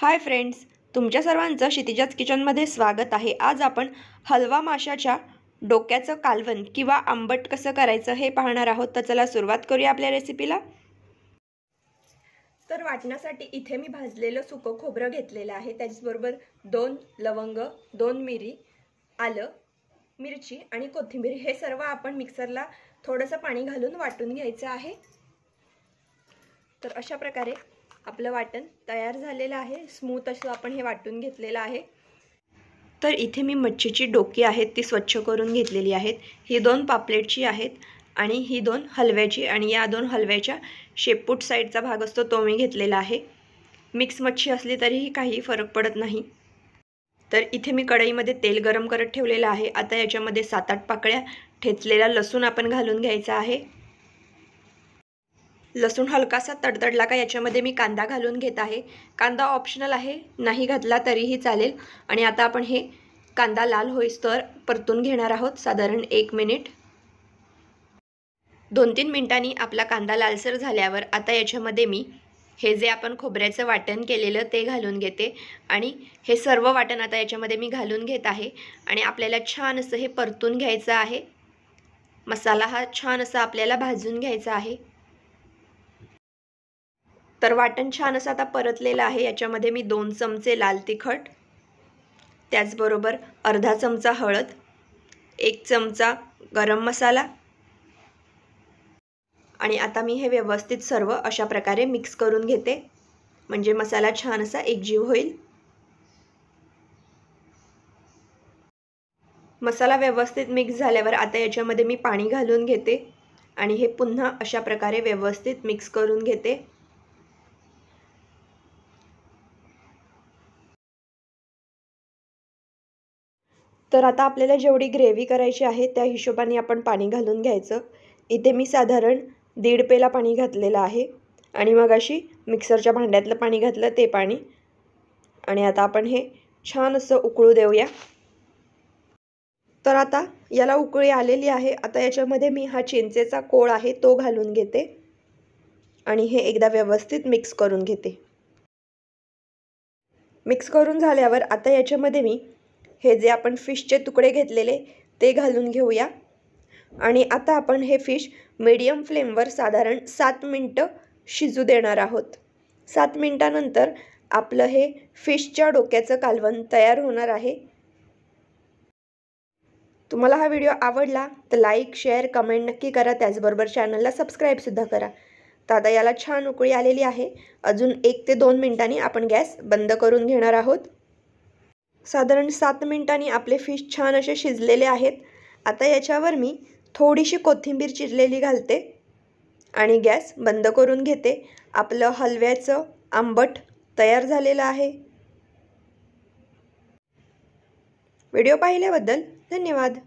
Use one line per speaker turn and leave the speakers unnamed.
Hi friends तुमच्या सर्वांचं क्षितिजाच किचनमध्ये स्वागत आहे. आज आपण हलवा माशाच्या डोक्याचं कालवण किंवा आंबट कसं करायचं हे पाहणार आहोत. तर चला सुरुवात करूया आपल्या रेसिपीला तर वाटण्यासाठी इथे मी भाजलेलं सुकं खोबरं घेतलेलं आहे. त्याचबरोबर दोन लवंग दोन मिरी आलं मिरची आणि कोथिंबीर हे सर्व आपण मिक्सरला थोडंसं पाणी घालून वाटून घ्यायचं आहे. तर अशा प्रकारे आपलं वाटण तयार झालेलं आहे. स्मूथ असं आपण हे वाटून घेतलेलं आहे. तर इथे मी मच्छीची डोकी आहेत ती स्वच्छ करून घेतलेली आहेत. ही दोन पापलेटची आहेत आणि ही दोन हलव्याची आणि या दोन हलव्याच्या शेपूट साईडचा भाग असतो तो मी घेतलेला आहे. मिक्स मच्छी असली तरीही काही फरक पडत नाही. तर इथे मी कढईमध्ये तेल गरम करत ठेवलेलं आहे. आता याच्यामध्ये सात आठ पाकळ्या ठेचलेला लसूण आपण घालून घ्यायचा आहे. लसूण हलकासा तडतडला का याच्यामध्ये मी कांदा घालून घेत आहे. कांदा ऑप्शनल आहे नाही घातला तरीही चालेल. आणि आता आपण हे कांदा लाल होईस्तर परतून घेणार आहोत साधारण एक मिनिट. दोन तीन मिनिटांनी आपला कांदा लालसर झाल्यावर आता याच्यामध्ये मी हे जे आपण खोबऱ्याचं वाटण केलेलं ते घालून घेते. आणि हे सर्व वाटण आता याच्यामध्ये मी घालून घेत आहे. आणि आपल्याला छान असं हे परतून घ्यायचं आहे. मसाला हा छान असा आपल्याला भाजून घ्यायचा आहे. तर वाटण छान असं आता परतलेलं आहे. याच्यामध्ये मी दोन चमचे लाल तिखट त्याचबरोबर अर्धा चमचा हळद एक चमचा गरम मसाला आणि आता मी हे व्यवस्थित सर्व अशा प्रकारे मिक्स करून घेते. म्हणजे मसाला छान असा एकजीव होईल. मसाला व्यवस्थित मिक्स झाल्यावर आता याच्यामध्ये मी पाणी घालून घेते आणि हे पुन्हा अशा प्रकारे व्यवस्थित मिक्स करून घेते. तर आता आपल्याला जेवढी ग्रेव्ही करायची आहे त्या हिशोबाने आपण पाणी घालून घ्यायचं. इथे मी साधारण दीड पेला पाणी घातलेलं आहे. आणि मग अशी मिक्सरच्या भांड्यातलं पाणी घातलं ते पाणी. आणि आता आपण हे छान असं उकळू देऊया. तर आता याला उकळी आलेली आहे. आता याच्यामध्ये मी हा चिंचेचा कोळ आहे तो घालून घेते. आणि हे एकदा व्यवस्थित मिक्स करून घेते. मिक्स करून झाल्यावर आता याच्यामध्ये मी हे जे आपण फिशचे तुकडे घेतलेले ते घालून घेऊया. आणि आता आपण हे फिश मीडियम फ्लेमवर साधारण सात मिनटं शिजू देणार आहोत. सात मिनटानंतर आपलं हे फिशच्या डोक्याचं कालवण तयार होणार आहे. तुम्हाला हा व्हिडिओ आवडला तर लाईक शेअर कमेंट नक्की करा. त्याचबरोबर चॅनलला सबस्क्राईबसुद्धा करा. तर आता याला छान उकळी आलेली आहे. अजून एक ते दोन मिनटांनी आपण गॅस बंद करून घेणार आहोत. साधारण सात मिनटांनी आपले फिश छान असे शिजलेले आहेत. आता याच्यावर मी थोडीशी कोथिंबीर चिरलेली घालते आणि गॅस बंद करून घेते. आपलं हलव्याचं आंबट तयार झालेलं आहे. व्हिडिओ पाहिल्याबद्दल धन्यवाद.